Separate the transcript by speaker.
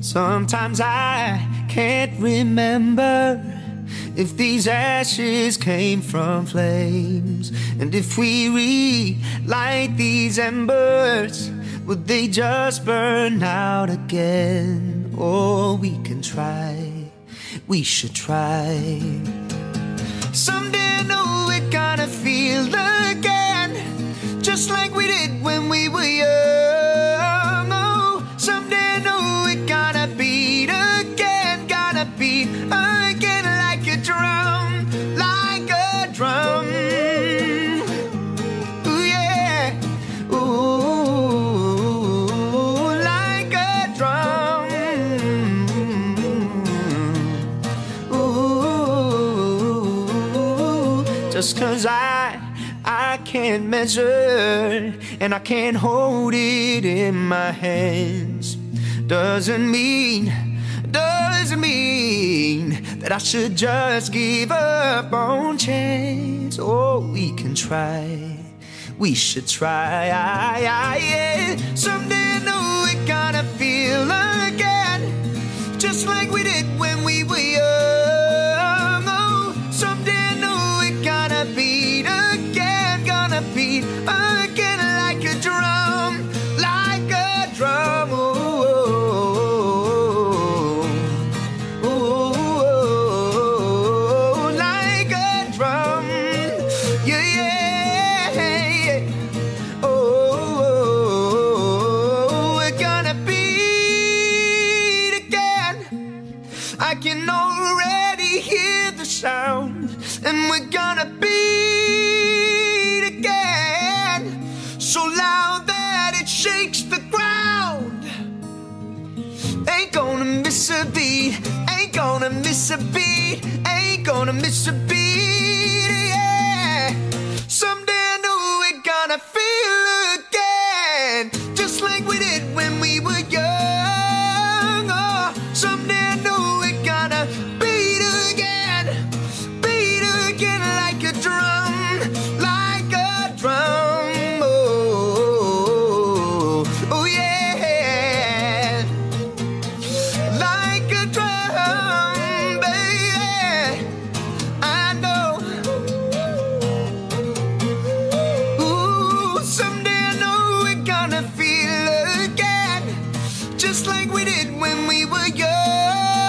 Speaker 1: Sometimes I can't remember if these ashes came from flames. And if we relight these embers, would they just burn out again? Or we can try, we should try. Someday I gonna beat again like a drum, like a drum. Ooh, yeah. Ooh, like a drum. Ooh, just cause I I can't measure and I can't hold it in my hands doesn't mean doesn't mean that I should just give up on chance. Oh, we can try. We should try. yeah. Someday I know we're gonna feel again, just like we did when we were young. Already hear the sound, and we're gonna beat again so loud that it shakes the ground. Ain't gonna miss a beat, ain't gonna miss a beat, ain't gonna miss a beat. we did when we were young.